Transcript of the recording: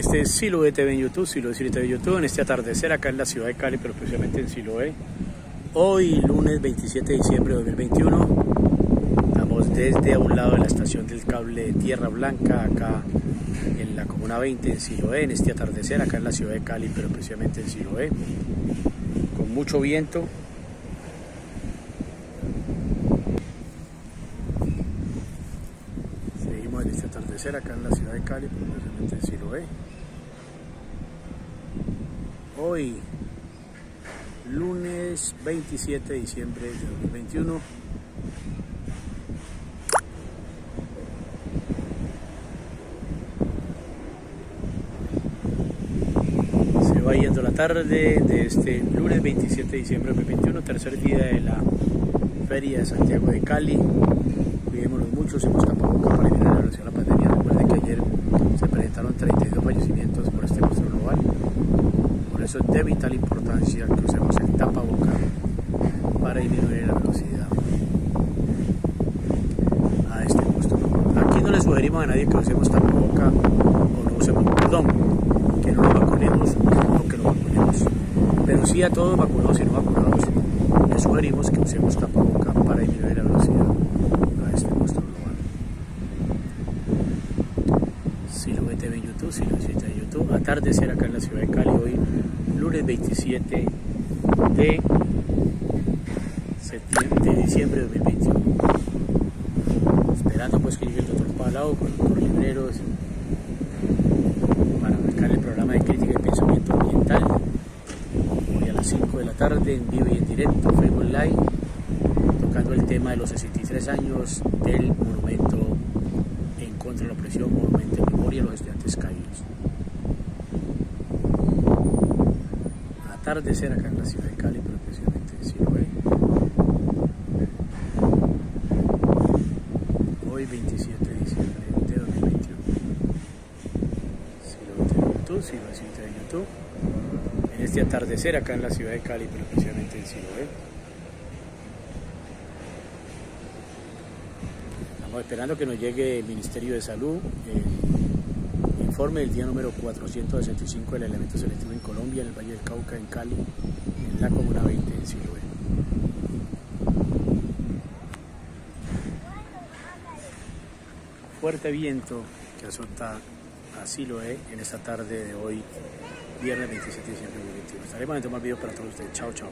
Este es Siloe TV en YouTube, Siloe TV en YouTube, en este atardecer acá en la ciudad de Cali, pero precisamente en Siloe. Hoy, lunes 27 de diciembre de 2021, estamos desde a un lado de la estación del cable Tierra Blanca, acá en la Comuna 20 en Siloé, en este atardecer acá en la ciudad de Cali, pero precisamente en Siloé, con mucho viento. Seguimos en este atardecer acá en la ciudad de Cali, precisamente en Siloé. Hoy, lunes 27 de diciembre de 2021. Se va yendo la tarde de este lunes 27 de diciembre de 2021, tercer día de la Feria de Santiago de Cali. Cuidémonos mucho, hemos tapabocas para eliminar la relación a la pandemia. Recuerden que ayer se presentaron 32 fallecimientos por este monstruo global. Por eso es de vital importancia que usemos el tapaboca para disminuir la velocidad a este monstruo. Aquí no le sugerimos a nadie que usemos tapaboca o no usemos, perdón, que no nos vacunemos o que nos vacunemos. Pero sí a todos vacunados y no vacunados les sugerimos que usemos tapaboca para disminuir la velocidad a este monstruo global. Si lo TV en YouTube, si lo visita en YouTube, atardecer acá en la ciudad de Cali hoy, lunes 27 de, septiembre, de diciembre de 2021. Esperando pues que llegue el doctor Palau con los libreros para marcar el programa de crítica y pensamiento ambiental. Hoy a las 5 de la tarde en vivo y en directo, Facebook Live, tocando el tema de los 63 años del monumento en contra de la opresión, monumento de los estudiantes caídos. Atardecer acá en la ciudad de Cali, pero en Siloé. Hoy 27 de diciembre de 2021. Siloé TV YouTube, Siloé TV YouTube. En este atardecer acá en la ciudad de Cali, pero en Siloé. Estamos esperando que nos llegue el Ministerio de Salud, el informe del día número 465 del elemento selectivo en Colombia, en el Valle del Cauca, en Cali, en la Comuna 20 en Siloé. Fuerte viento que azota a Siloé en esta tarde de hoy, viernes 27 de diciembre de 2021. Estaremos en más videos para todos ustedes. Chao, chao.